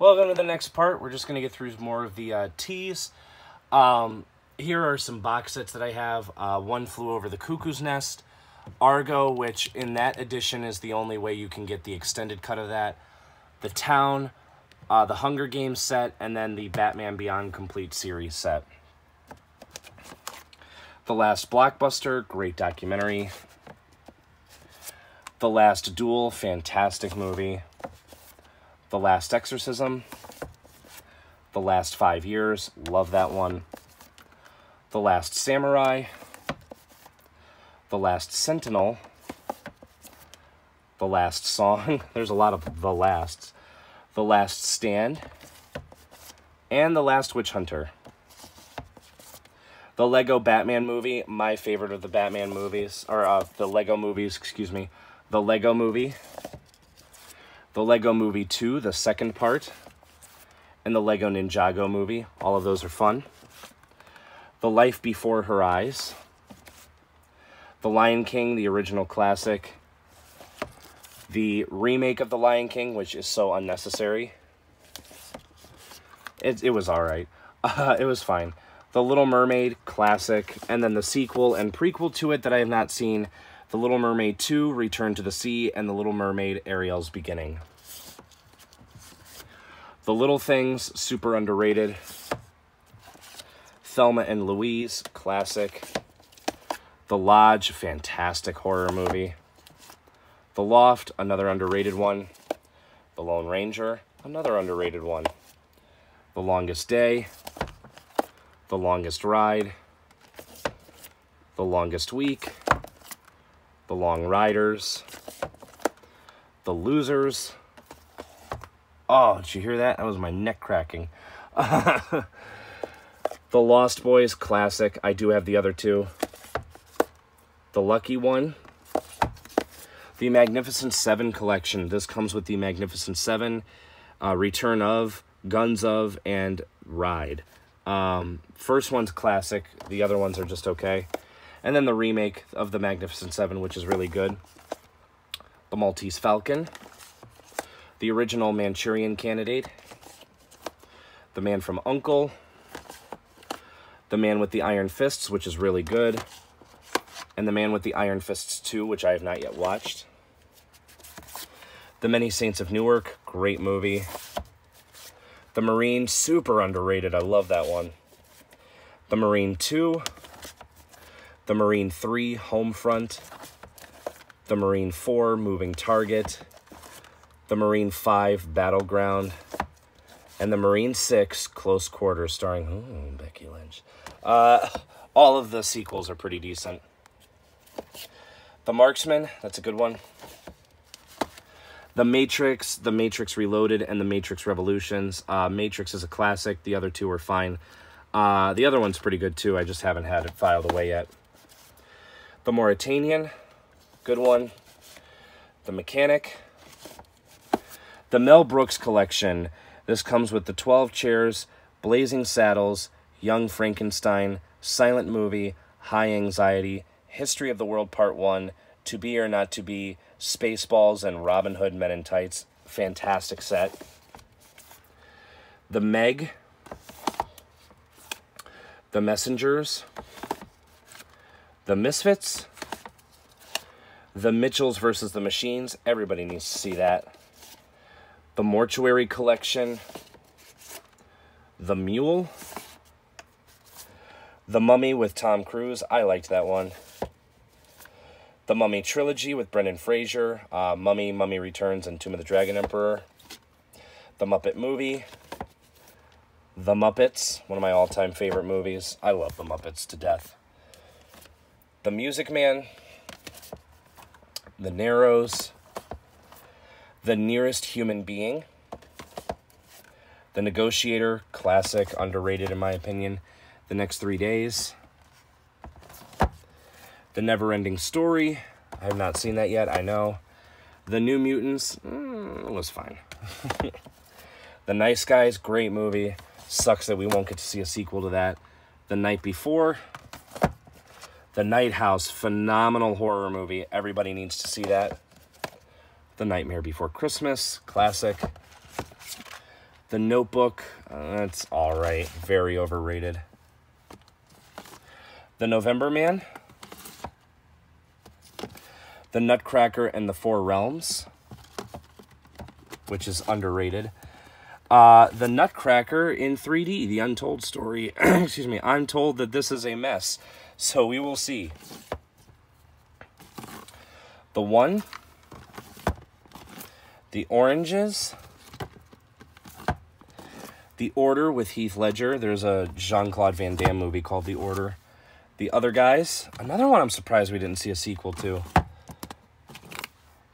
Welcome to the next part. We're just going to get through more of the uh, teas. Um, here are some box sets that I have. Uh, one flew over the cuckoo's nest. Argo, which in that edition is the only way you can get the extended cut of that. The Town, uh, the Hunger Games set, and then the Batman Beyond Complete series set. The Last Blockbuster, great documentary. The Last Duel, fantastic movie. The Last Exorcism. The Last Five Years, love that one. The Last Samurai. The Last Sentinel. The Last Song. There's a lot of the lasts. The Last Stand. And The Last Witch Hunter. The Lego Batman movie, my favorite of the Batman movies, or uh, the Lego movies, excuse me. The Lego movie. The Lego Movie 2, the second part. And the Lego Ninjago movie. All of those are fun. The Life Before Her Eyes. The Lion King, the original classic. The remake of The Lion King, which is so unnecessary. It, it was alright. Uh, it was fine. The Little Mermaid classic, and then the sequel and prequel to it that I have not seen, The Little Mermaid 2, Return to the Sea, and The Little Mermaid, Ariel's Beginning. The Little Things, super underrated. Thelma and Louise, classic. The Lodge, fantastic horror movie. The Loft, another underrated one. The Lone Ranger, another underrated one. The Longest Day, the Longest Ride, The Longest Week, The Long Riders, The Losers. Oh, did you hear that? That was my neck cracking. the Lost Boys Classic. I do have the other two. The Lucky One. The Magnificent Seven collection. This comes with the Magnificent Seven, uh, Return of, Guns of, and Ride. Um, first one's classic. The other ones are just okay. And then the remake of the Magnificent Seven, which is really good. The Maltese Falcon. The original Manchurian Candidate. The Man from Uncle. The Man with the Iron Fists, which is really good. And The Man with the Iron Fists 2, which I have not yet watched. The Many Saints of Newark, great movie. The Marine, super underrated. I love that one. The Marine 2. The Marine 3, Homefront. The Marine 4, Moving Target. The Marine 5, Battleground. And the Marine 6, Close Quarters, starring ooh, Becky Lynch. Uh, all of the sequels are pretty decent. The Marksman, that's a good one. The Matrix, The Matrix Reloaded, and The Matrix Revolutions. Uh, Matrix is a classic. The other two are fine. Uh, the other one's pretty good too. I just haven't had it filed away yet. The Mauritanian, good one. The Mechanic. The Mel Brooks Collection. This comes with the 12 Chairs, Blazing Saddles, Young Frankenstein, Silent Movie, High Anxiety, History of the World Part 1, To Be or Not to Be, Spaceballs, and Robin Hood Men in Tights. Fantastic set. The Meg. The Messengers. The Misfits. The Mitchells versus the Machines. Everybody needs to see that. The Mortuary Collection. The Mule. The Mummy with Tom Cruise. I liked that one. The Mummy Trilogy with Brendan Fraser, uh, Mummy, Mummy Returns, and Tomb of the Dragon Emperor. The Muppet Movie. The Muppets, one of my all-time favorite movies. I love The Muppets to death. The Music Man. The Narrows. The Nearest Human Being. The Negotiator, classic, underrated in my opinion. The Next Three Days. The Never Ending Story. I have not seen that yet, I know. The New Mutants mm, was fine. the Nice Guys, great movie. Sucks that we won't get to see a sequel to that. The Night Before. The Night House, phenomenal horror movie. Everybody needs to see that. The Nightmare Before Christmas, classic. The Notebook, uh, that's all right. Very overrated. The November Man. The Nutcracker and the Four Realms, which is underrated. Uh, the Nutcracker in 3D, The Untold Story. Excuse me. I'm told that this is a mess, so we will see. The One. The Oranges. The Order with Heath Ledger. There's a Jean-Claude Van Damme movie called The Order. The Other Guys. Another one I'm surprised we didn't see a sequel to.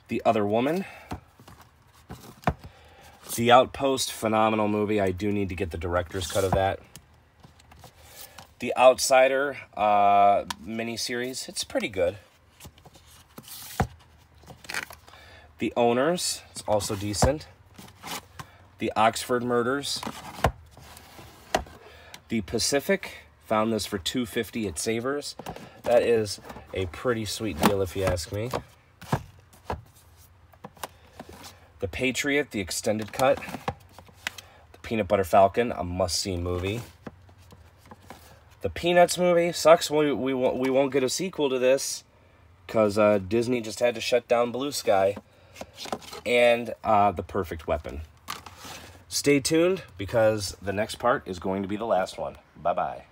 The Other Woman. The Outpost, phenomenal movie. I do need to get the director's cut of that. The Outsider uh, miniseries. It's pretty good. The Owners. It's also decent. The Oxford Murders. The Pacific. Found this for 250 at Savers. That is a pretty sweet deal if you ask me. The Patriot, the extended cut. The Peanut Butter Falcon, a must-see movie. The Peanuts movie sucks. We we won't we won't get a sequel to this because uh, Disney just had to shut down Blue Sky. And uh, the Perfect Weapon. Stay tuned because the next part is going to be the last one. Bye bye.